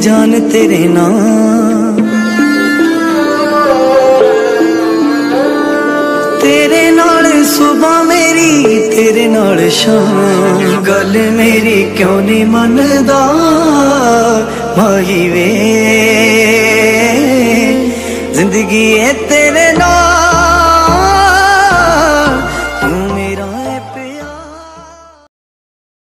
ਜਾਨ ਤੇਰੇ ਨਾਲ ਤੇਰੇ ਨਾਲ ਸੁਬਾ ਮੇਰੀ, ਤੇਰੇ ਨਾਲ ਸ਼ਾਮ। ਗੱਲ ਮੇਰੀ ਕਿਉਂ ਨਹੀਂ ਮੰਨਦਾ? ਮਾਹੀ ਵੇ। ਜ਼ਿੰਦਗੀ ਏ ਤੇਰੇ ਨਾਲ।